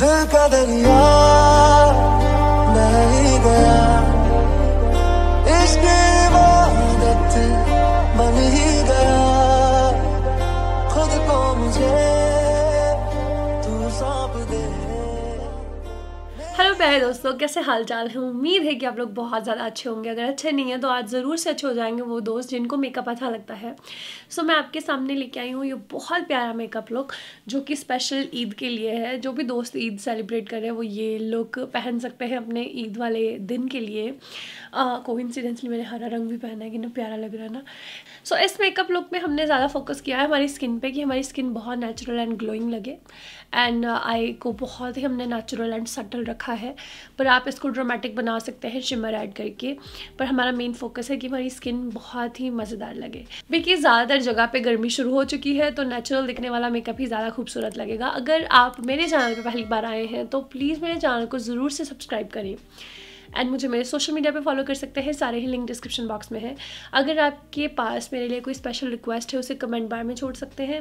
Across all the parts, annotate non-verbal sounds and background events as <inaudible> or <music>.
दिल का दरिया प्यारे दोस्तों कैसे हाल चाल है? उम्मीद है कि आप लोग बहुत ज़्यादा अच्छे होंगे। अगर अच्छे नहीं हैं तो आज ज़रूर से अच्छे हो जाएँगे वो दोस्त जिनको मेकअप अच्छा लगता है। सो so, मैं आपके सामने लेके आई हूँ ये बहुत प्यारा मेकअप लुक जो कि स्पेशल ईद के लिए है। जो भी दोस्त ईद सेलिब्रेट कर रहे हैं वो ये लुक पहन सकते हैं अपने ईद वाले दिन के लिए। कोइंसिडेंसली मैंने हरा रंग भी पहना है कि ना प्यारा लग रहा है ना? सो so, इस मेकअप लुक में हमने ज़्यादा फोकस किया है हमारी स्किन पे कि हमारी स्किन बहुत नेचुरल एंड ग्लोइंग लगे। एंड आई को बहुत ही हमने नेचुरल एंड सटल रखा है। पर आप इसको ड्रामेटिक बना सकते हैं शिमर ऐड करके। पर हमारा मेन फोकस है कि हमारी स्किन बहुत ही मज़ेदार लगे। देखिए, ज़्यादातर जगह पे गर्मी शुरू हो चुकी है तो नेचुरल दिखने वाला मेकअप ही ज़्यादा खूबसूरत लगेगा। अगर आप मेरे चैनल पर पहली बार आए हैं तो प्लीज़ मेरे चैनल को ज़रूर से सब्सक्राइब करें। एंड मुझे मेरे सोशल मीडिया पे फॉलो कर सकते हैं, सारे ही लिंक डिस्क्रिप्शन बॉक्स में है। अगर आपके पास मेरे लिए कोई स्पेशल रिक्वेस्ट है, उसे कमेंट बार में छोड़ सकते हैं।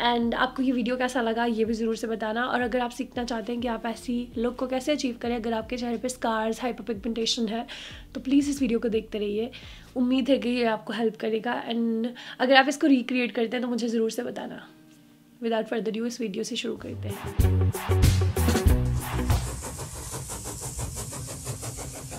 एंड आपको ये वीडियो कैसा लगा, ये भी ज़रूर से बताना। और अगर आप सीखना चाहते हैं कि आप ऐसी लुक को कैसे अचीव करें, अगर आपके चेहरे पर स्कार्स हाइपर पिगमेंटेशन है तो प्लीज़ इस वीडियो को देखते रहिए। उम्मीद है कि ये आपको हेल्प करेगा। एंड अगर आप इसको रिक्रिएट करते हैं तो मुझे ज़रूर से बताना। विदाउट फर्दर यू इस वीडियो से शुरू करते हैं।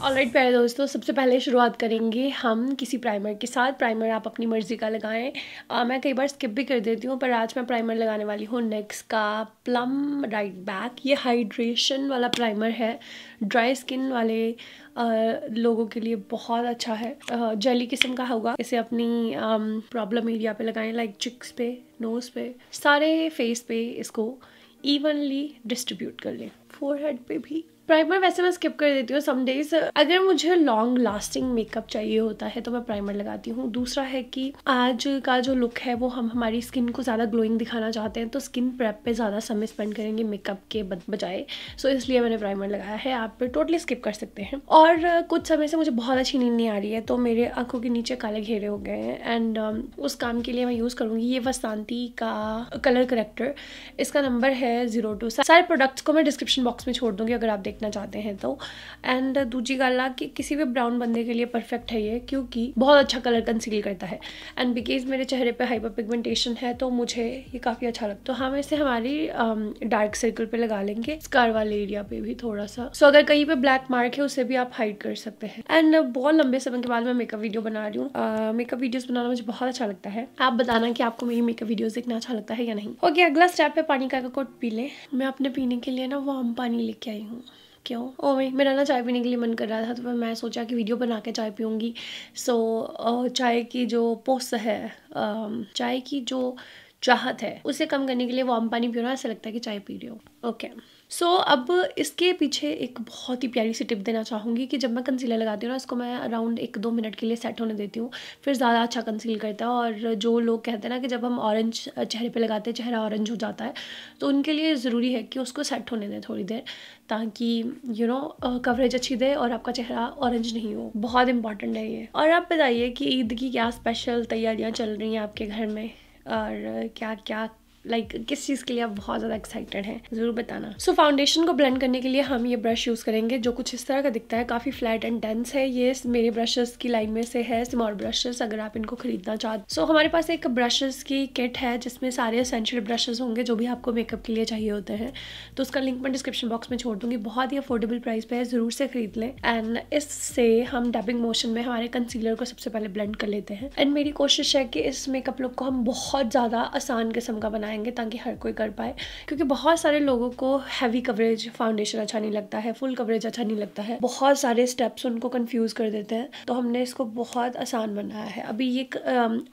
ऑलराइट प्यारे दोस्तों सबसे पहले शुरुआत करेंगे हम किसी प्राइमर के साथ। प्राइमर आप अपनी मर्ज़ी का लगाएँ। आ, मैं कई बार स्किप भी कर देती हूँ पर आज मैं प्राइमर लगाने वाली हूँ नेक्स का प्लम राइट बैक ये हाइड्रेशन वाला प्राइमर है। ड्राई स्किन वाले आ, लोगों के लिए बहुत अच्छा है। जेली किस्म का होगा। इसे अपनी प्रॉब्लम एरिया पे लगाएँ लाइक चिक्स पे नोज़ पे। सारे फेस पे इसको इवनली डिस्ट्रीब्यूट कर लें। फोर पे भी। प्राइमर वैसे मैं स्किप कर देती हूँ। सम डेज़ अगर मुझे लॉन्ग लास्टिंग मेकअप चाहिए होता है तो मैं प्राइमर लगाती हूँ। दूसरा है कि आज का जो लुक है, वो हम हमारी स्किन को ज़्यादा ग्लोइंग दिखाना चाहते हैं तो स्किन प्रेप पे ज़्यादा समय स्पेंड करेंगे मेकअप के बजाय। सो इसलिए मैंने प्राइमर लगाया है। आप टोटली स्किप कर सकते हैं। और, कुछ समय से मुझे बहुत अच्छी नींद नहीं आ रही है तो मेरे आँखों के नीचे काले घेरे हो गए हैं। एंड उस काम के लिए मैं यूज़ करूँगी ये वसांति का कलर करेक्टर इसका नंबर है ज़ीरो टू सारे प्रोडक्ट्स को मैं डिस्क्रिप्शन बॉक्स में छोड़ दूँगी, अगर आप देखना चाहते हैं तो। एंड दूसरी गल कि किसी भी ब्राउन बंदे के लिए परफेक्ट है ये क्योंकि बहुत अच्छा कलर कंसील करता है। एंड बिकॉज़ मेरे चेहरे पे हाइपर पिगमेंटेशन है तो मुझे ये काफ़ी अच्छा लगता है। तो हम इसे हमारी डार्क um, सर्कल पे लगा लेंगे। स्कार वाले एरिया पे भी थोड़ा सा। सो so, अगर कहीं पे ब्लैक मार्क है उसे भी आप हाइड कर सकते हैं। एंड बहुत लंबे समय के बाद मैं मेकअप वीडियो बना रही हूँ। मेकअप वीडियोस बनाना मुझे बहुत अच्छा लगता है। आप बताना कि आपको मेरी मेकअप वीडियोस देखना अच्छा लगता है या नहीं। ओके अगला स्टेप है पानी का कोट पी ले। मैं अपने पीने के लिए ना वार्म पानी लेके आई हूँ। क्यों? ओ भाई मेरा ना चाय पीने के लिए मन कर रहा था तो फिर मैं सोचा कि वीडियो बना के चाय पीऊँगी। सो चाय की जो पोस है चाय की जो चाहत है, उसे कम करने के लिए वार्म पानी पीना ऐसा लगता है कि चाय पी रही हो। ओके सो so, अब इसके पीछे एक बहुत ही प्यारी सी टिप देना चाहूँगी कि जब मैं कंसीलर लगाती हूँ ना इसको मैं अराउंड एक दो मिनट के लिए सेट होने देती हूँ। फिर ज़्यादा अच्छा कंसील करता है और जो लोग कहते हैं ना कि जब हम ऑरेंज चेहरे पे लगाते हैं चेहरा ऑरेंज हो जाता है तो उनके लिए ज़रूरी है कि उसको सेट होने दें थोड़ी देर ताकि यू नो कवरेज अच्छी दे और आपका चेहरा ऑरेंज नहीं हो। बहुत इंपॉर्टेंट है ये। और आप बताइए कि ईद की क्या स्पेशल तैयारियाँ चल रही हैं आपके घर में? और क्या क्या लाइक like, किस चीज़ के लिए आप बहुत ज़्यादा एक्साइटेड हैं? ज़रूर बताना। सो so, फाउंडेशन को ब्लेंड करने के लिए हम ये ब्रश यूज़ करेंगे जो कुछ इस तरह का दिखता है। काफ़ी फ्लैट एंड डेंस है ये। मेरे ब्रशेस की लाइन में से है स्मॉल ब्रशेस अगर आप इनको खरीदना चाहते सो so, हमारे पास एक ब्रशेस की किट है जिसमें सारे असेंशियल ब्रशेज होंगे जो भी आपको मेकअप के लिए चाहिए होते हैं। तो उसका लिंक मैं डिस्क्रिप्शन बॉक्स में छोड़ दूँगी। बहुत ही अफोर्डेबल प्राइस पे है ज़रूर से खरीद लें। एंड इससे हम डैबिंग मोशन में हमारे कंसीलर को सबसे पहले ब्लेंड कर लेते हैं। एंड मेरी कोशिश है कि इस मेकअप लुक को हम बहुत ज़्यादा आसान किस्म का बनाएँगे ताकि हर कोई कर पाए। क्योंकि बहुत सारे लोगों को हैवी कवरेज फाउंडेशन अच्छा नहीं लगता है फुल कवरेज अच्छा नहीं लगता है। बहुत सारे स्टेप्स उनको कंफ्यूज कर देते हैं तो हमने इसको बहुत आसान बनाया है। अभी ये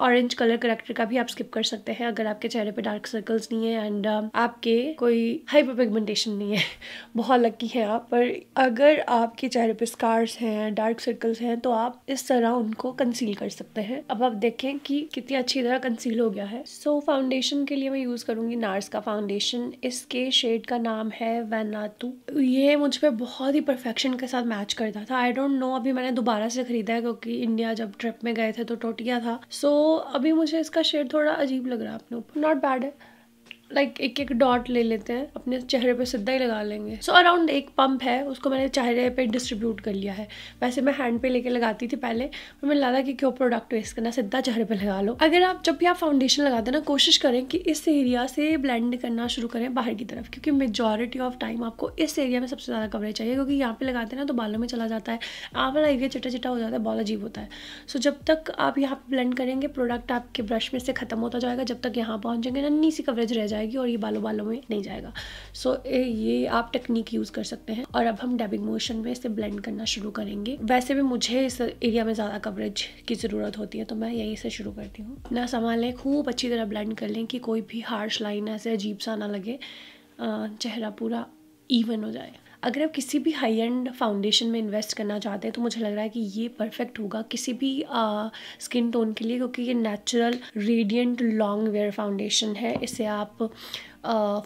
ऑरेंज कलर करेक्टर का भी आप स्किप कर सकते हैं अगर आपके चेहरे पे डार्क सर्कल्स नहीं है एंड आपके कोई हाइपर पिगमेंटेशन नहीं है। <laughs> बहुत लकी है आप पर अगर आपके चेहरे पे स्कार्स हैं डार्क सर्कल्स हैं तो आप इस तरह उनको कंसील कर सकते हैं। अब आप देखें कि कितनी अच्छी तरह कंसील हो गया है। सो so, फाउंडेशन के लिए मैं यूज़ करूँगी नार्स का फाउंडेशन इसके शेड का नाम है वैनातू ये मुझ पर बहुत ही परफेक्शन के साथ मैच करता था. आई डोंट नो अभी मैंने दोबारा से खरीदा है क्योंकि इंडिया जब ट्रिप में गए थे तो टोटिया था. सो so, अभी मुझे इसका शेड थोड़ा अजीब लग रहा है अपने ऊपर. नॉट बैड है. लाइक एक एक डॉट ले लेते हैं अपने चेहरे पे सीधा ही लगा लेंगे। सो so, अराउंड एक पंप है उसको मैंने चेहरे पे डिस्ट्रीब्यूट कर लिया है। वैसे मैं हैंड पे लेके लगाती थी पहले पर मैंने लगा कि क्यों प्रोडक्ट वेस्ट करना सीधा चेहरे पे लगा लो। अगर आप जब भी आप फाउंडेशन लगाते हैं ना कोशिश करें कि इस एरिया से ब्लेंड करना शुरू करें बाहर की तरफ़ क्योंकि मेजोरिटी ऑफ़ टाइम आपको इस एरिया में सबसे ज़्यादा कवरेज चाहिए क्योंकि यहाँ पर लगाते हैं ना तो बालों में चला जाता है। आप वाला एरिया चिटा चिटा हो जाता है बहुत अजीब होता है। सो जब तक आप यहाँ पर ब्लेंड करेंगे प्रोडक्ट आपके ब्रश में से खत्म होता जाएगा जब तक यहाँ पहुँचेंगे नन्नी सी कवरेज रह जाएगी। और ये बालों बालों में नहीं जाएगा। सो so, ये आप टेक्निक यूज़ कर सकते हैं। और अब हम डैबिंग मोशन में इसे ब्लेंड करना शुरू करेंगे। वैसे भी मुझे इस एरिया में ज़्यादा कवरेज की ज़रूरत होती है तो मैं यहीं से शुरू करती हूँ। ना संभालें खूब अच्छी तरह ब्लेंड कर लें कि कोई भी हार्श लाइन ऐसे अजीब सा ना लगे चेहरा पूरा इवन हो जाए। अगर आप किसी भी हाई एंड फाउंडेशन में इन्वेस्ट करना चाहते हैं तो मुझे लग रहा है कि ये परफेक्ट होगा किसी भी स्किन टोन के लिए क्योंकि ये natural radiant long wear foundation है। इसे आप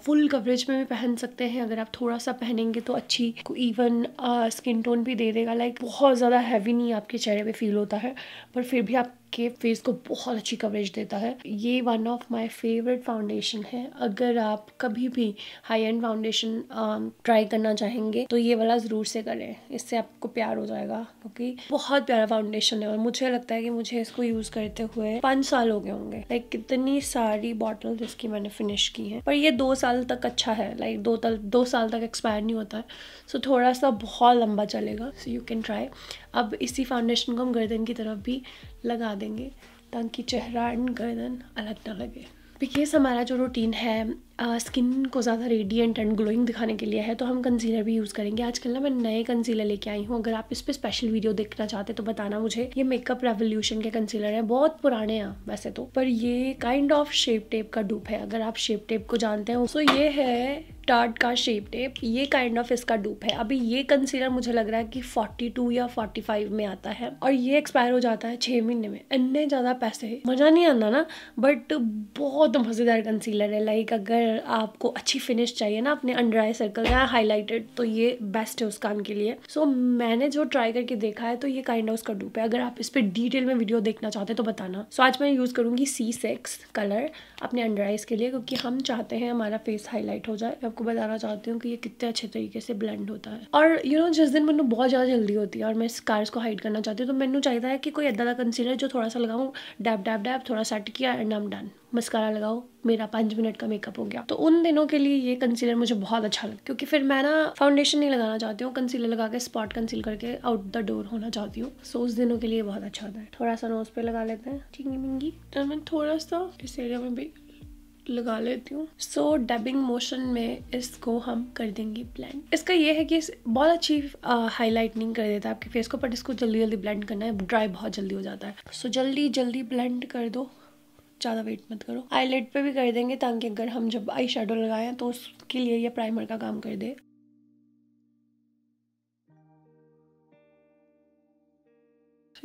फुल uh, कवरेज में भी पहन सकते हैं। अगर आप थोड़ा सा पहनेंगे तो अच्छी इवन स्किन टोन भी दे देगा। लाइक बहुत ज़्यादा हैवी नहीं आपके चेहरे पे फील होता है पर फिर भी आप आपके फेस को बहुत अच्छी कवरेज देता है। ये one of my favourite foundation है। अगर आप कभी भी हाई एंड फाउंडेशन ट्राई करना चाहेंगे तो ये वाला ज़रूर से करें। इससे आपको प्यार हो जाएगा क्योंकि बहुत प्यारा फाउंडेशन है और मुझे लगता है कि मुझे इसको यूज़ करते हुए पाँच साल हो गए होंगे। लाइक कितनी सारी बॉटल इसकी मैंने फिनिश की है। पर ये दो साल तक अच्छा है। लाइक दो तल दो साल तक एक्सपायर नहीं होता है। सो so, थोड़ा सा बहुत लंबा चलेगा। सो यू कैन ट्राई अब इसी फाउंडेशन को हम गर्दन की तरफ़ भी लगा देंगे, ताकि चेहरा एंड गर्दन अलग ना लगे। बिकॉज़ हमारा जो रूटीन है स्किन को ज़्यादा रेडियंट एंड ग्लोइंग दिखाने के लिए है तो हम कंसीलर भी यूज़ करेंगे। आजकल ना मैं नए कंसीलर लेके आई हूँ, अगर आप इस पर स्पेशल वीडियो देखना चाहते तो बताना मुझे। ये मेकअप रेवोल्यूशन के कंसीलर हैं, बहुत पुराने हैं, वैसे तो। पर ये काइंड ऑफ़ शेप टेप का डूप है, अगर आप शेप टेप को जानते हैं। सो ये है टार्ट का शेप टेप ये काइंड ऑफ़ इसका डूप है। अभी ये कंसीलर मुझे लग रहा है कि 42 या 45 में आता है, और ये एक्सपायर हो जाता है छह महीने में। इतने ज़्यादा पैसे, मज़ा नहीं आता ना बट बहुत मज़ेदार कंसीलर है। लाइक अगर आपको अच्छी फिनिश चाहिए ना अपने अंडर आई सर्कल या हाईलाइटेड तो ये बेस्ट है उस काम के लिए। सो so, मैंने जो ट्राई करके देखा है तो ये काइंड ऑफ़ उसका डूप है। अगर आप इस पर डिटेल में वीडियो देखना चाहते हैं तो बताना। सो so, आज मैं यूज़ करूँगी सी सेक्स कलर अपने अंडर आइज़ के लिए क्योंकि हम चाहते हैं हमारा फेस हाईलाइट हो जाए। आपको बताना चाहती हूँ कि ये कितने अच्छे तरीके से ब्लेंड होता है। और यू नो जिस दिन मैंने बहुत ज़्यादा जल्दी होती है और मैं स्कार्स को हाइड करना चाहती हूँ तो मैंने चाहिए है कि कोई का कंसीलर जो थोड़ा सा लगाऊँ डैप डैप डैप थोड़ा सेट किया एंड एम डन मस्कारा लगाओ मेरा पाँच मिनट का मेकअप हो गया। तो उन दिनों के लिए ये कंसीलर मुझे बहुत अच्छा लगा क्योंकि फिर मैं ना फाउंडेशन नहीं लगाना चाहती हूँ कंसीलर लगा के स्पॉट कंसील करके आउट द डोर होना चाहती हूँ। सो उस दिनों के लिए बहुत अच्छा होता है। थोड़ा सा नोज़ पे लगा लेते हैं। चिंगी मिंगी। तो मैं थोड़ा सा इस एरिया में भी लगा लेती हूँ। सो डबिंग मोशन में इसको हम कर देंगे ब्लेंड इसका ये है कि बहुत अच्छी हाईलाइटनिंग कर देता है आपके फेस को बट इसको जल्दी जल्दी ब्लेंड करना है। ड्राई बहुत जल्दी हो जाता है। सो so, जल्दी जल्दी ब्लेंड कर दो। ज़्यादा वेट मत करो। आईलेट पे भी कर देंगे ताकि अगर हम जब आई शेडो लगाएँ तो उसके लिए ये प्राइमर का काम कर दे।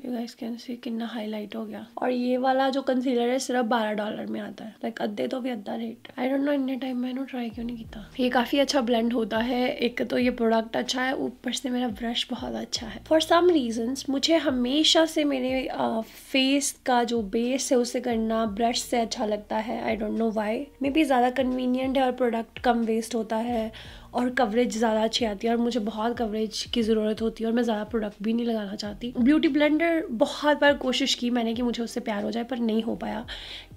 यू गाइस कैन सी कितना हाईलाइट हो गया। और ये वाला जो कंसीलर है सिर्फ़ बारह डॉलर में आता है। लाइक अद्धे तो भी अद्धा रेट आई डोंट नो इतने टाइम मैंने ट्राई क्यों नहीं किया। ये काफ़ी अच्छा ब्लेंड होता है। एक तो ये प्रोडक्ट अच्छा है ऊपर से मेरा ब्रश बहुत अच्छा है। फॉर सम रीजन मुझे हमेशा से मेरे फेस uh, का जो बेस है उसे करना ब्रश से अच्छा लगता है। I don't know why maybe B ज़्यादा कन्वीनियंट है और प्रोडक्ट कम वेस्ट होता है। और कवरेज ज़्यादा अच्छी आती है और मुझे बहुत कवरेज की ज़रूरत होती है और मैं ज़्यादा प्रोडक्ट भी नहीं लगाना चाहती। ब्यूटी ब्लेंडर बहुत बार कोशिश की मैंने कि मुझे उससे प्यार हो जाए, पर नहीं हो पाया।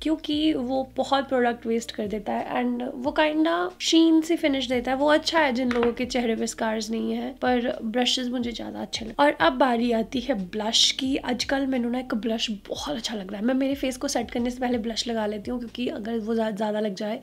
क्योंकि वो बहुत प्रोडक्ट वेस्ट कर देता है एंड वो काइंड शीन से फिनिश देता है। वो अच्छा है जिन लोगों के चेहरे पे स्कार्स नहीं है, पर ब्रशेज मुझे ज़्यादा अच्छे लगते और अब बारी आती है ब्लश की। आजकल मैंने ना एक ब्लश बहुत अच्छा लग रहा है। मैं मेरे फेस को सेट करने से पहले ब्लश लगा लेती हूँ, क्योंकि अगर वो ज़्यादा लग जाए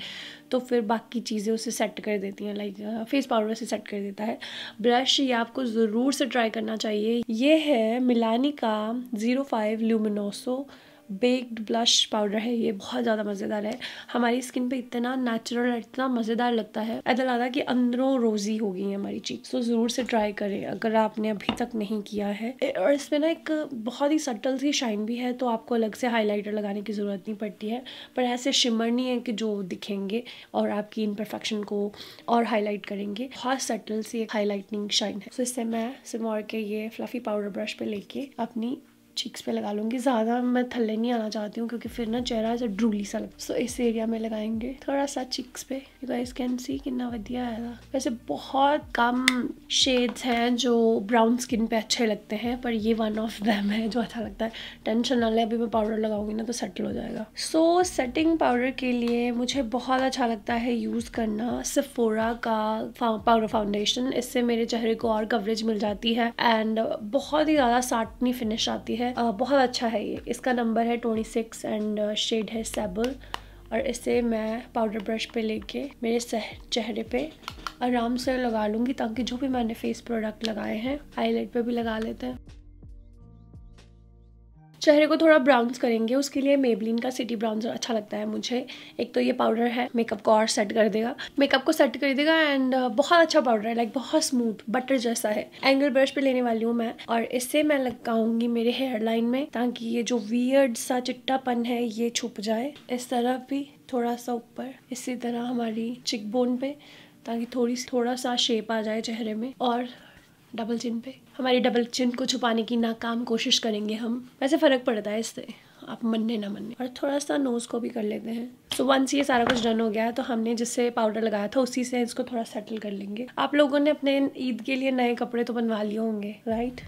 तो फिर बाकी चीज़ें उसे सेट कर देती हैं लाइक फेस पाउडर से सेट कर देता है। ब्रश ये आपको ज़रूर से ट्राई करना चाहिए। ये है मिलानी का zero five luminoso baked blush powder है, ये बहुत ज़्यादा मज़ेदार है। हमारी स्किन पे इतना नेचुरल इतना मज़ेदार लगता है। ऐसा लगता है कि अंदरों रोज़ी हो गई है हमारी चीज़ तो ज़रूर से ट्राई करें, अगर आपने अभी तक नहीं किया है। और इसमें ना एक बहुत ही सटल सी शाइन भी है तो आपको अलग से हाईलाइटर लगाने की ज़रूरत नहीं पड़ती है। पर ऐसे शिमर नहीं है कि जो दिखेंगे और आपकी इनपरफेक्शन को और हाईलाइट करेंगे। बहुत सटल सी एक हाईलाइटनिंग शाइन है। तो इससे मैं सिमोर के ये फ्लफ़ी पाउडर ब्रश पे लेके अपनी चीक्स पे लगा लूँगी। ज़्यादा मैं थल्ले नहीं आना चाहती हूँ, क्योंकि फिर ना चेहरा ऐसा ड्रूली सा लगता सो इस एरिया में लगाएँगे। थोड़ा सा चिक्स पे। यू गाइस कैन सी कितना वधिया है वैसे बहुत कम शेड्स हैं जो ब्राउन स्किन पे अच्छे लगते हैं, पर ये वन ऑफ़ देम है जो अच्छा लगता है। टेंशन ना ले, अभी मैं पाउडर लगाऊँगी ना तो सेटल हो जाएगा। सो सेटिंग पाउडर के लिए मुझे बहुत अच्छा लगता है यूज़ करना। सफोरा का पाउडर फाउंडेशन इससे मेरे चेहरे को और कवरेज मिल जाती है। एंड बहुत ही ज़्यादा साटनी फिनिश आती है। Uh, बहुत अच्छा है ये। इसका नंबर है ट्वेंटी सिक्स एंड शेड है सेबल और इसे मैं पाउडर ब्रश पे लेके मेरे चेहरे पे आराम से लगा लूँगी ताकि जो भी मैंने फेस प्रोडक्ट लगाए हैं हाईलाइट पे भी लगा लेते हैं। चेहरे को थोड़ा ब्राउन्स करेंगे उसके लिए मेबलिन का सिटी ब्राउन्सर अच्छा लगता है मुझे। एक तो ये पाउडर है मेकअप को और सेट कर देगा। मेकअप को सेट कर देगा एंड uh, बहुत अच्छा पाउडर है लाइक बहुत स्मूथ बटर जैसा है। एंगल ब्रश पे लेने वाली हूँ मैं और इससे मैं लगाऊँगी मेरे हेयर लाइन में ताकि ये जो वियर्ड सा चिट्टापन है ये छुप जाए। इस तरफ़ भी थोड़ा सा ऊपर इसी तरह हमारी चिक बोन पे ताकि थोड़ी थोड़ा सा शेप आ जाए चेहरे में और डबल चिन पे। हमारी डबल चिन को छुपाने की नाकाम कोशिश करेंगे हम। वैसे फ़र्क पड़ता है इससे। आप मनने ना मनने। और थोड़ा सा नोज़ को भी कर लेते हैं। सो so, वंस ये सारा कुछ डन हो गया तो हमने जिससे पाउडर लगाया था उसी से इसको थोड़ा सेटल कर लेंगे। आप लोगों ने अपने ईद के लिए नए कपड़े तो बनवा लिए होंगे राइट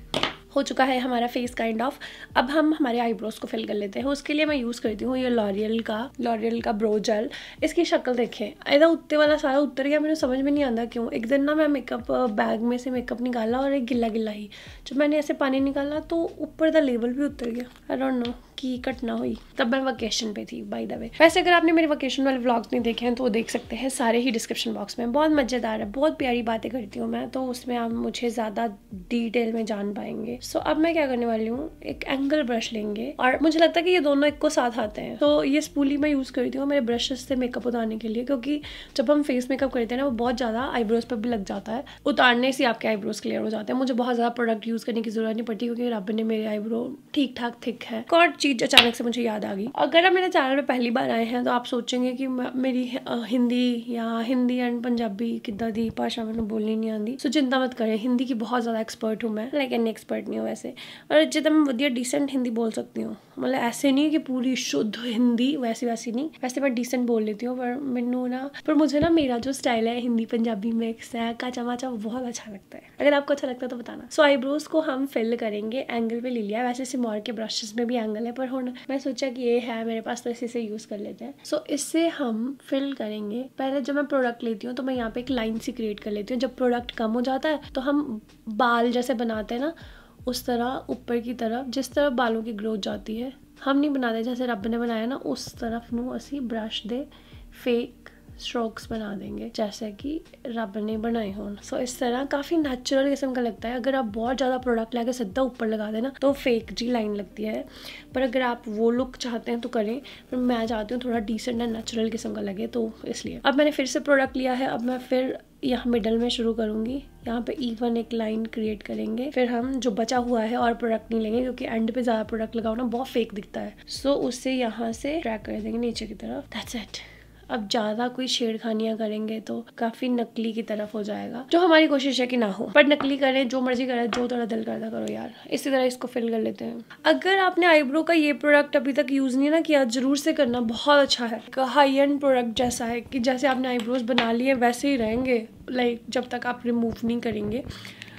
हो चुका है हमारा फेस काइंड ऑफ़ अब हम हमारे आईब्रोज को फिल कर लेते हैं। उसके लिए मैं यूज़ करती हूँ ये लॉरियल का लॉरियल का ब्रो जेल इसकी शक्ल देखें। ऐसा उत्ते वाला सारा उतर गया मेरे समझ में नहीं आता क्यों? एक दिन ना मैं मेकअप बैग में से मेकअप निकाला और एक गिल्ला गिल्ला ही। जब मैंने ऐसे पानी निकाला तो ऊपर द लेवल भी उतर गया। आई डोंट नो की कट ना हुई। तब मैं वकेशन पे थी बाय द वे वैसे अगर आपने मेरे वकेशन वाले व्लॉग्स नहीं देखे हैं तो वो देख सकते हैं सारे ही डिस्क्रिप्शन बॉक्स में। बहुत मज़ेदार है, बहुत प्यारी बातें करती हूँ मैं तो उसमें आप मुझे ज़्यादा डिटेल में जान पाएँगे। सो अब मैं क्या करने वाली हूँ? एक एंगल ब्रश लेंगे। और मुझे लगता है कि ये दोनों एक को साथ आते हैं। तो ये स्पूली मैं यूज़ करती हूँ मेरे ब्रशेस से मेकअप उतारने के लिए क्योंकि जब हम फेस मेकअप करते हैं ना, वो बहुत ज़्यादा आईब्रोज पर भी लग जाता है। उतारने से आपके आईब्रोज क्लियर हो जाते हैं। मुझे बहुत ज़्यादा प्रोडक्ट यूज़ करने की ज़रूरत नहीं पड़ती क्योंकि रब ने मेरे आईब्रो ठीक ठाक थिक है। एक और चीज़ अचानक से मुझे याद आ गई। अगर आप मेरे चैनल पे पहली बार आए हैं तो आप सोचेंगे कि मेरी हिंदी या हिंदी एंड पंजाबी दी भाषा मैं बोलनी नहीं आती। सो चिंता मत करें, हिंदी की बहुत ज़्यादा एक्सपर्ट हूँ मैं। लाइक एन एक्सपर्ट नहीं हूँ वैसे। और जितना मैं वधिया डिसेंट हिंदी बोल सकती हूँ। मतलब ऐसे नहीं कि पूरी शुद्ध हिंदी, वैसी वैसी नहीं। वैसे मैं डिसेंट बोल लेती हूँ, पर मैनू ना, पर मुझे ना मेरा जो स्टाइल है हिंदी पंजाबी मिक्स है काचा माचा बहुत अच्छा लगता है। अगर आपको अच्छा लगता है तो बताना। सो आईब्रोज को हम फिल करेंगे एंगल पे ले लिया वैसे सिमोर के ब्रशेस में भी एंगल है, पर हूँ मैं सोचा कि ये है मेरे पास तो इसी से यूज़ कर लेते हैं। सो इससे हम फिल करेंगे। पहले जब मैं प्रोडक्ट लेती हूँ तो मैं यहाँ पे एक लाइन सी क्रिएट कर लेती हूँ। जब प्रोडक्ट कम हो जाता है तो हम बाल जैसे बनाते हैं ना उस तरह ऊपर की तरफ़, जिस तरफ़ बालों की ग्रोथ जाती है। हम नहीं बनाते, जैसे रब ने बनाया ना, उस तरफ़ नू असी ब्रश दे फेक स्ट्रोक्स बना देंगे, जैसे कि रब ने बनाए हो सो इस तरह काफ़ी नेचुरल किस्म का लगता है। अगर आप बहुत ज़्यादा प्रोडक्ट लाके सीधा ऊपर लगा देना तो फेक जी लाइन लगती है। पर अगर आप वो लुक चाहते हैं तो करें। पर मैं चाहती हूँ थोड़ा डिसेंट एंड नेचुरल किस्म का लगे तो इसलिए। अब मैंने फिर से प्रोडक्ट लिया है। अब मैं फिर यहाँ मिडल में शुरू करूँगी। यहाँ पे इवन एक लाइन क्रिएट करेंगे। फिर हम जो बचा हुआ है और प्रोडक्ट नहीं लेंगे क्योंकि एंड पे ज़्यादा प्रोडक्ट लगाओ ना बहुत फेक दिखता है। सो so, उससे यहाँ से ट्रैक कर देंगे नीचे की तरफ़। दैट्स इट अब ज़्यादा कोई छेड़खानियाँ करेंगे तो काफ़ी नकली की तरफ़ हो जाएगा। जो हमारी कोशिश है कि ना हो। पर नकली करें, जो मर्ज़ी करें, जो थोड़ा दिल करता करो यार। इसी तरह इसको फिल कर लेते हैं। अगर आपने आईब्रो का ये प्रोडक्ट अभी तक यूज़ नहीं ना किया, ज़रूर से करना। बहुत अच्छा है। हाई एंड प्रोडक्ट जैसा है कि जैसे आपने आईब्रोज बना लिए, वैसे ही रहेंगे। लाइक जब तक आप रिमूव नहीं करेंगे।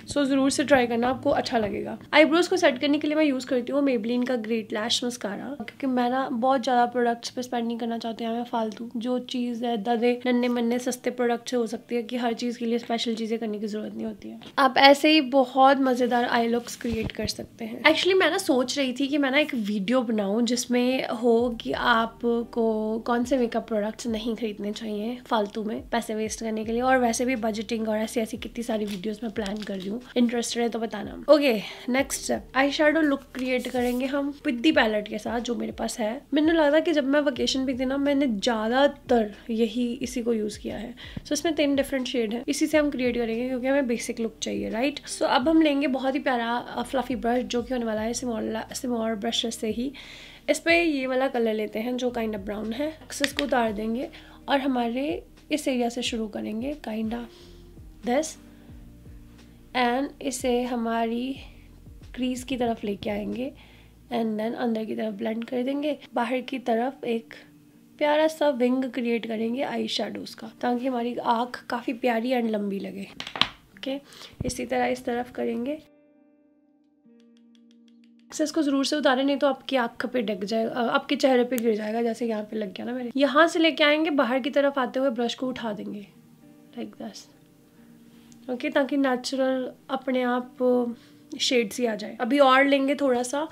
सो so, ज़रूर से ट्राई करना आपको अच्छा लगेगा। आईब्रोज को सेट करने के लिए मैं यूज़ करती हूँ मेबलिन का ग्रेट लैश मस्कारा क्योंकि मैं ना बहुत ज़्यादा प्रोडक्ट्स पे स्पेंड नहीं करना चाहती हूँ मैं फालतू जो चीज़ है ददे नन्ने मन्ने सस्ते प्रोडक्ट हो सकती है कि हर चीज़ के लिए स्पेशल चीज़ें करने की ज़रूरत नहीं होती है। आप ऐसे ही बहुत मज़ेदार आई लुक्स क्रिएट कर सकते हैं। एक्चुअली मैं ना सोच रही थी कि मैं ना एक वीडियो बनाऊँ जिसमें हो कि आपको कौन से मेकअप प्रोडक्ट्स नहीं खरीदने चाहिए फालतू में पैसे वेस्ट करने के लिए और वैसे भी बजटिंग और ऐसी ऐसी कितनी सारी वीडियोस में प्लान कर रही हूँ। इंटरेस्टेड है तो बताना। Okay next eye shadow look create करेंगे हम पिद्दी पैलेट के साथ जो मेरे पास है। मैंने लगा कि जब मैं वेकेशन पे थी ना मैंने ज़्यादातर यही इसी को यूज़ किया है। सो so, इसमें तीन डिफरेंट शेड है। इसी से हम क्रिएट करेंगे क्योंकि हमें बेसिक लुक चाहिए राइट सो so, अब हम लेंगे बहुत ही प्यारा फ्लफी ब्रश जो कि होने वाला है सिमोर सिमोर ब्रश से ही। इस पर ये वाला कलर लेते हैं जो काइंड ऑफ़ ब्राउन है। एक्सेस को उतार देंगे और हमारे इस एरिया से शुरू करेंगे काइंड ऑफ़ दस। एंड इसे हमारी क्रीज की तरफ़ लेके आएँगे एंड देन अंदर की तरफ़ ब्लेंड कर देंगे। बाहर की तरफ़ एक प्यारा सा विंग क्रिएट करेंगे आई शेडोज का, ताकि हमारी आँख काफ़ी प्यारी एंड लंबी लगे। Okay okay? इसी तरह इस तरफ़ करेंगे। एक्सेस को ज़रूर से उतारें, नहीं तो आपकी आँख पे डग जाएगा आपके चेहरे पे गिर जाएगा, जैसे यहाँ पे लग गया ना मेरे। यहाँ से लेके आएँगे, बाहर की तरफ़ आते हुए ब्रश को उठा देंगे। लाइक दस ओके ताकि नेचुरल अपने आप शेड्स ही आ जाए। अभी और लेंगे थोड़ा सा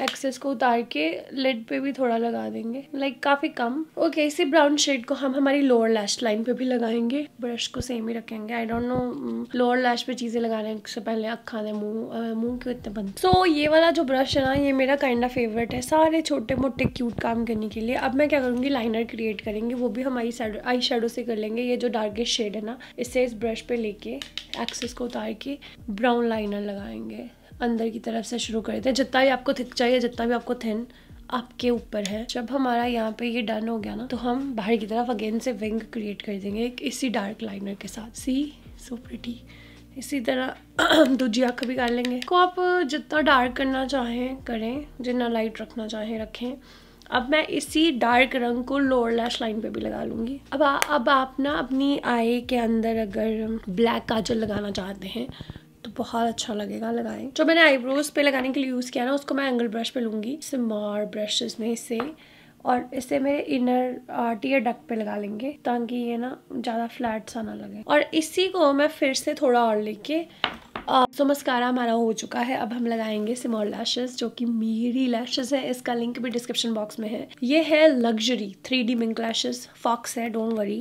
एक्सेस को उतार के लिड पे भी थोड़ा लगा देंगे लाइक like, काफ़ी कम। ओके okay, इसी ब्राउन शेड को हम हमारी लोअर लैश लाइन पे भी लगाएँगे। ब्रश को सेम ही रखेंगे। I don't know lower lash पे चीज़ें लगाने से पहले अखा दे मुँह मुँह क्यों इतने बंद? सो so, ये वाला जो ब्रश है ना ये मेरा काइंड ऑफ़ फेवरेट है सारे छोटे मोटे क्यूट काम करने के लिए। अब मैं क्या करूँगी लाइनर क्रिएट करेंगे वो भी हम आई आई शेडो से कर लेंगे। ये जो डार्केस्ट शेड है ना इससे इस ब्रश पे लेके एक्सेस को उतार के ब्राउन लाइनर लगाएँगे। अंदर की तरफ़ से शुरू कर दें जितना भी आपको थिक चाहिए जितना भी आपको थिन आपके ऊपर है। जब हमारा यहाँ पे ये डन हो गया ना तो हम बाहर की तरफ़ अगेन से विंग क्रिएट कर देंगे एक इसी डार्क लाइनर के साथ। सी सो प्रिटी इसी तरह <clears throat> दूजी आँख भी कर लेंगे। को आप जितना डार्क करना चाहें करें। जितना लाइट रखना चाहें रखें। अब मैं इसी डार्क रंग को लोअर लैश लाइन पे भी लगा लूँगी। अब आ, अब आप ना अपनी आई के अंदर अगर ब्लैक काजल लगाना चाहते हैं बहुत अच्छा लगेगा लगाएँ। जो मैंने आईब्रोज पे लगाने के लिए यूज़ किया ना, उसको मैं एंगल ब्रश पे लूँगी। स्मार ब्रशेज में से और इसे मेरे इनर टीयर डक पे लगा लेंगे, ताकि ये ना ज़्यादा फ्लैट सा ना लगे। और इसी को मैं फिर से थोड़ा और लेके सो मस्कारा हमारा हो चुका है। अब हम लगाएँगे सिमोल लैशेस जो कि मेरी लैशेस है। इसका लिंक भी डिस्क्रिप्शन बॉक्स में है। ये है luxury three D mink lashes faux है डोंट वरी।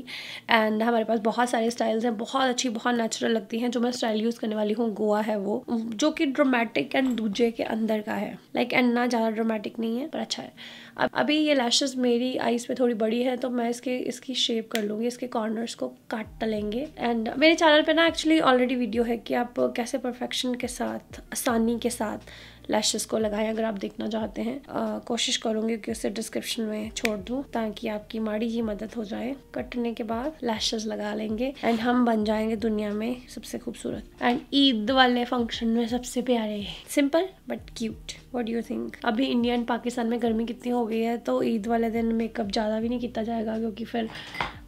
एंड हमारे पास बहुत सारे स्टाइल्स हैं। बहुत अच्छी बहुत नेचुरल लगती हैं जो मैं स्टाइल यूज़ करने वाली हूँ गोवा है वो जो कि ड्रोमेटिक एंड दूजे के अंदर का है। लाइक like, एंड ना ज़्यादा ड्रोमेटिक नहीं है पर अच्छा है। अब, अभी ये लैशेस मेरी आईज पे थोड़ी बड़ी है तो मैं इसके, इसकी शेप कर लूँगी, इसके कॉर्नर्स को काट लेंगे एंड मेरे चैनल पे ना एक्चुअली ऑलरेडी वीडियो है कि आप कैसे परफेक्शन के साथ, आसानी के साथ लैशेस को लगाएँ अगर आप देखना चाहते हैं। आ, कोशिश करूँगी कि उसे डिस्क्रिप्शन में छोड़ दूँ ताकि आपकी माड़ी ही मदद हो जाए। कटने के बाद लैशेस लगा लेंगे एंड हम बन जाएँगे दुनिया में सबसे खूबसूरत। एंड ईद वाले फ़ंक्शन में सबसे प्यारे। Simple but cute what you think अभी इंडिया एंड पाकिस्तान में गर्मी कितनी हो गई है तो ईद वाले दिन मेकअप ज़्यादा भी नहीं किया जाएगा क्योंकि फिर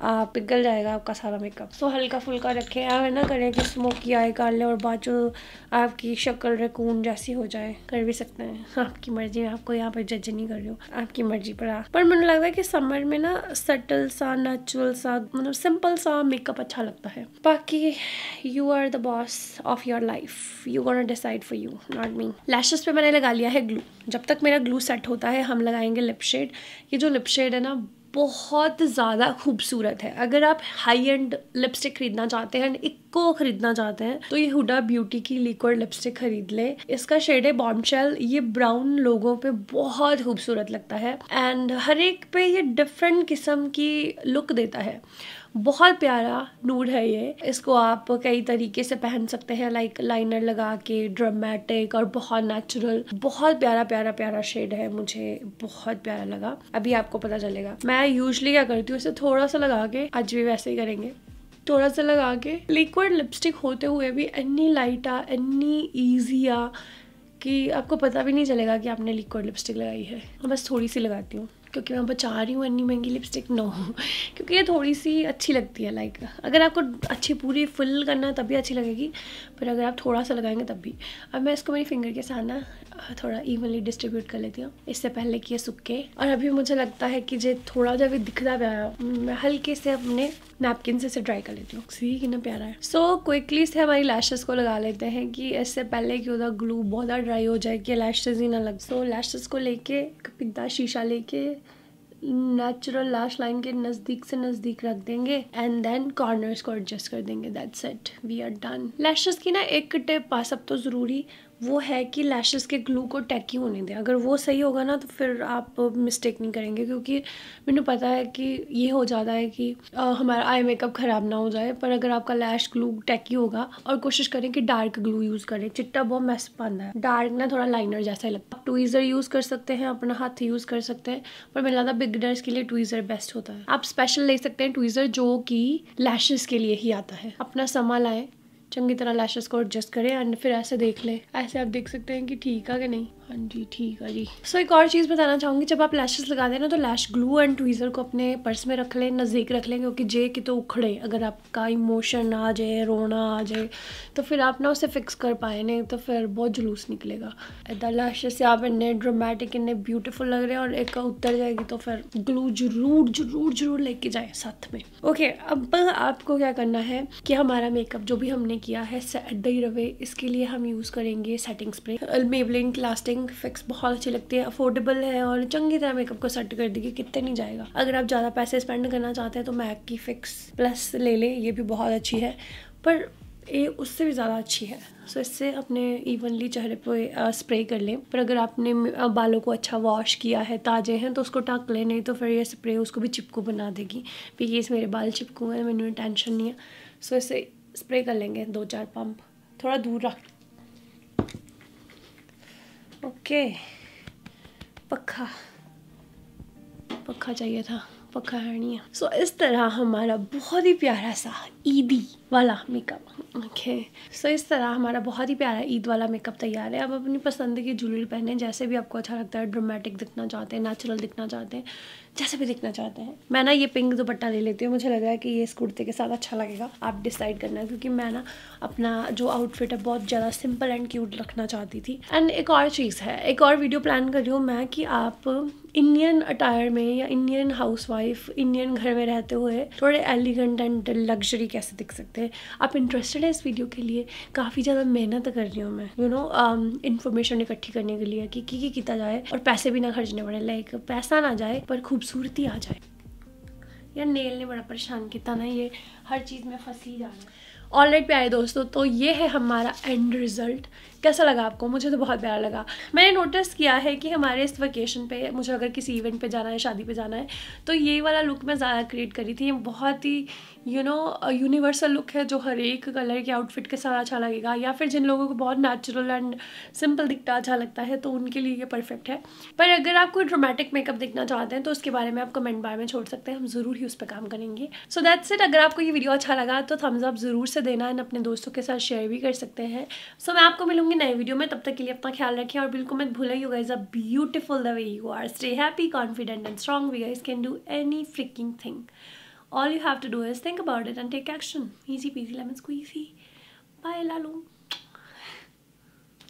पिघल जाएगा आपका सारा मेकअप सो हल्का फुल्का रखें, आप ना करें कि स्मोकी आए कर लें और बाद जो आपकी शक्ल रकून जैसी हो जाए, कर भी सकते हैं। <laughs> आपकी मर्ज़ी आपको यहाँ पर जज नहीं कर रही हूँ। आपकी मर्ज़ी पर आप। पर मुझे लगता है कि समर में ना सटल सा नेचुरल सा मतलब सिंपल सा मेकअप अच्छा लगता है। बाकी you are the boss of your life you gonna decide for you not me lashes पे मैंने लगा लिया है ग्लू जब तक मेरा ग्लू सेट होता है, हम लगाएँगे लिप शेड ये जो लिप शेड है ना बहुत ज़्यादा खूबसूरत है। अगर आप हाई एंड लिपस्टिक खरीदना चाहते हैं इक्को खरीदना चाहते हैं तो ये हुडा ब्यूटी की लिक्विड लिपस्टिक खरीद लें। इसका शेड है बॉम्बशेल ये ब्राउन लोगों पे बहुत खूबसूरत लगता है। एंड हर एक पे ये डिफरेंट किस्म की लुक देता है। बहुत प्यारा नूड है ये। इसको आप कई तरीके से पहन सकते हैं लाइक लाइनर लगा के ड्रामेटिक और बहुत नेचुरल बहुत प्यारा प्यारा प्यारा शेड है, मुझे बहुत प्यारा लगा। अभी आपको पता चलेगा। मैं यूजली क्या करती हूँ, इसे थोड़ा सा लगा के, आज भी वैसे ही करेंगे। थोड़ा सा लगा के लिक्विड लिपस्टिक होते हुए भी इन्नी लाइट आ इन्नी ईजी आ, कि आपको पता भी नहीं चलेगा कि आपने लिक्विड लिपस्टिक लगाई है। बस थोड़ी सी लगाती हूँ। क्योंकि मैं बचा रही हूँ इतनी महँगी लिपस्टिक नो क्योंकि ये थोड़ी सी अच्छी लगती है लाइक अगर आपको अच्छी पूरी फुल करना है, तब भी अच्छी लगेगी, पर अगर आप थोड़ा सा लगाएँगे, तब भी। अब मैं इसको मेरी फिंगर के साथ ना थोड़ा इवनली डिस्ट्रीब्यूट कर लेती हूँ। इससे पहले कि ये सूखे। और अभी मुझे लगता है कि जो थोड़ा जब दिखता प्यारा मैं हल्के से अपने नैपकिन से इसे ड्राई कर लेती हूँ। सी कितना प्यारा है। सो so, क्विकली से हमारी लैशेस को लगा लेते हैं कि इससे पहले कि उधर ग्लू बहुत ज़्यादा ड्राई हो जाए कि लैशेज ही ना लग। सो so, लैशेस को लेके पिद्दा शीशा लेके नेचुरल लैश लाइन के नज़दीक से नज़दीक रख देंगे एंड देन कॉर्नर्स को एडजस्ट कर देंगे। That's it we are done lashes की ना एक टिप पास अब तो ज़रूरी। वो है कि लैशेस के ग्लू को टैकी होने दें। अगर वो सही होगा ना तो फिर आप मिस्टेक नहीं करेंगे क्योंकि मैंने पता है कि ये हो जाता है कि आ, हमारा आई मेकअप ख़राब ना हो जाए। पर अगर आपका लैश ग्लू टैकी होगा और कोशिश करें कि डार्क ग्लू यूज़ करें। चिट्टा बहुत मैस पाना है। डार्क ना थोड़ा लाइनर जैसा ही लगता है। ट्वीज़र यूज़ कर सकते हैं अपना हाथ यूज़ कर सकते हैं पर मेरे ज़्यादा बिगनर्स के लिए ट्वीज़र बेस्ट होता है। आप स्पेशल ले सकते हैं ट्वीज़र जो कि लैशेज़ के लिए ही आता है। अपना समा लाएँ चंगी तरह लैशेस को एडजस्ट करें एंड फिर ऐसे देख लें। ऐसे आप देख सकते हैं कि ठीक है कि नहीं। हाँ जी ठीक है जी। सो so, एक और चीज़ बताना चाहूँगी जब आप लैशेस लगा देना तो लैश ग्लू एंड ट्वीज़र को अपने पर्स में रख लें नज़दीक रख लें क्योंकि जे की तो उखड़े अगर आपका इमोशन आ जाए रोना आ जाए तो फिर आप ना उसे फिक्स कर पाए नहीं तो फिर बहुत जुलूस निकलेगा। इधर लैशेस से आप इन्ने ड्रामेटिक इन्ने ब्यूटीफुल लग रहे हैं और एक उतर जाएगी तो फिर ग्लू ज़रूर ज़रूर ज़रूर लेके जाए साथ में। ओके अब आपको क्या करना है कि हमारा मेकअप जो भी हमने किया है सेट दही रवे इसके लिए हम यूज़ करेंगे setting spray Maybelline lasting fix बहुत अच्छी लगती है अफोर्डेबल है और चंगी तरह मेकअप को सेट कर देगी कितने नहीं जाएगा। अगर आप ज़्यादा पैसे स्पेंड करना चाहते हैं तो मैक की फिक्स प्लस ले लें ये भी बहुत अच्छी है। पर ये उससे भी ज़्यादा अच्छी है। सो so, इससे अपने इवनली चेहरे पे स्प्रे कर लें। पर अगर आपने बालों को अच्छा वॉश किया है ताज़े हैं तो उसको ढक लें नहीं तो फिर ये स्प्रे उसको भी चिपकू बना देगी। प्लीज़ मेरे बाल चिपकू हैं मैंने टेंशन नहीं है। सो so, इसे स्प्रे कर लेंगे दो चार पंप थोड़ा दूर रख ओके पखा पखा चाहिए था। है सो so, इस तरह हमारा बहुत ही प्यारा सा ईदी वाला मेकअप ओके सो इस तरह हमारा बहुत ही प्यारा ईद वाला मेकअप तैयार है। अब अपनी पसंद की ज्वेलरी पहने जैसे भी आपको अच्छा लगता है ड्रामेटिक दिखना चाहते हैं नेचुरल दिखना चाहते हैं जैसे भी दिखना चाहते हैं। मैं ना ये पिंक दुपट्टा ले लेती हूँ। मुझे लग रहा है कि ये इस कुर्ते के साथ अच्छा लगेगा। आप डिसाइड करना क्योंकि मैं ना अपना जो आउटफिट है बहुत ज़्यादा सिंपल एंड क्यूट रखना चाहती थी। एंड एक और चीज़ है एक और वीडियो प्लान कर रही हूँ मैं कि आप इंडियन अटायर में या इंडियन हाउस वाइफ इंडियन घर में रहते हुए थोड़े एलिगेंट एंड लग्जरी कैसे दिख सकते हैं? आप इंटरेस्टेड है इस वीडियो के लिए? काफ़ी ज़्यादा मेहनत कर रही हूँ मैं यू नो इन्फॉर्मेशन इकट्ठी करने के लिए कि की किता जाए और पैसे भी ना खर्चने पड़े। लाइक पैसा ना जाए, पर खूबसूरती आ जाए। यार नेल ने बड़ा परेशान किया ना ये, हर चीज़ में फंसी जा रहा है ऑल राइट प्यारे दोस्तों तो ये है हमारा एंड रिज़ल्ट कैसा लगा आपको? मुझे तो बहुत प्यारा लगा। मैंने नोटिस किया है कि हमारे इस वेकेशन पे मुझे अगर किसी इवेंट पे जाना है शादी पे जाना है तो ये वाला लुक मैं ज़्यादा क्रिएट करी थी। बहुत ही यू नो यूनिवर्सल लुक है जो हर एक कलर के आउटफिट के साथ अच्छा लगेगा। या फिर जिन लोगों को बहुत नेचुरल एंड सिंपल दिखता अच्छा लगता है तो उनके लिए ये परफेक्ट है। पर अगर आप कोई ड्रामेटिक मेकअप देखना चाहते हैं तो उसके बारे में आप कमेंट बार में छोड़ सकते हैं। हम ज़रूर ही उस पर काम करेंगे। सो दैट्स इट अगर आपको ये वीडियो अच्छा लगा तो थम्स अप ज़रूर से देना। एंड अपने दोस्तों के साथ शेयर भी कर सकते हैं। सो so, मैं आपको मिलूँगी नए वीडियो में, तब तक के लिए अपना ख्याल रखें और बिल्कुल मत भूलें you guys are beautiful the way you are stay happy confident and strong we guys can do any freaking thing all you have to do is think about it and take action. Easy peasy lemon squeezy. Bye लालू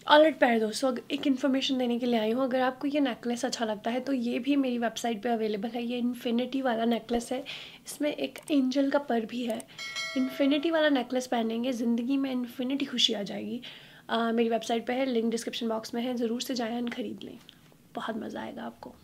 ऑलरेड पैर दोस्तों एक information देने के लिए आई हूँ। अगर आपको ये नेकलेस अच्छा लगता है तो ये भी मेरी वेबसाइट पे अवेलेबल है। ये इन्फिनिटी वाला नेकलेस है। इसमें एक एंजल का पर भी है। इन्फिनिटी वाला नेकलेस पहनेंगे, ज़िंदगी में इन्फिनिटी खुशी आ जाएगी। मेरी वेबसाइट पर है लिंक डिस्क्रिप्शन बॉक्स में है, ज़रूर से जाएँ खरीद लें। बहुत मज़ा आएगा आपको।